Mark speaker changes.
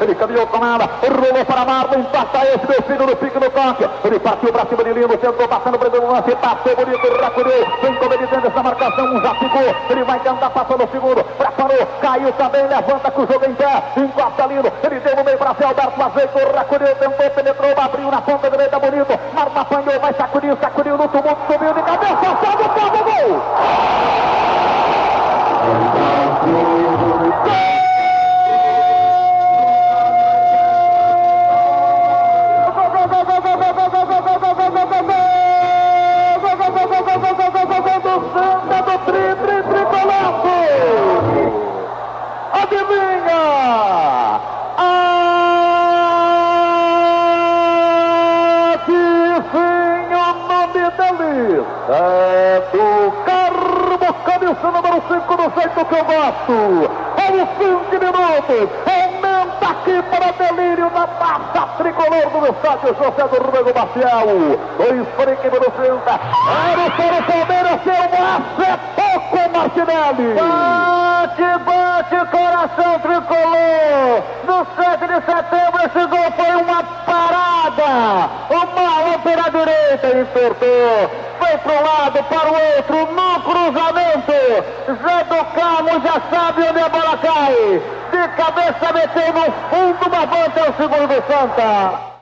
Speaker 1: Ele caminhou com ela, rolou para Marlon, empata esse meu filho no pique no toque. Ele partiu para cima de Lino, tentou passando para o lance, passou bonito, recolheu. Vem dentro dessa marcação, já ficou. Ele vai tentar passar no segundo, preparou, caiu também, levanta com o jogo em pé, encosta Lino. Ele deu no meio para Alberto Azeito, recolheu, tentou, penetrou, abriu na ponta direita, bonito. Marlon apanhou, vai sacudir, sacudiu no tumulto, subiu de cabeça, sai do pé, É do Carmo, camisa número 5 do jeito que eu gosto. Aos 5 minutos, aumenta aqui para delírio na massa tricolor do estádio José do Rego Maciel. Dois frente no 30. Era para o Palmeiras, seu Massa, é pouco, Martinelli.
Speaker 2: Bate, bate, coração tricolor. No 7 de setembro, esse gol foi uma parada. O Marlon pela direita entortou. Foi pro lado, para o outro, no cruzamento. Zé do Carmo já sabe onde a bola cai. De cabeça meteu no fundo da banda, é o segundo do Santa.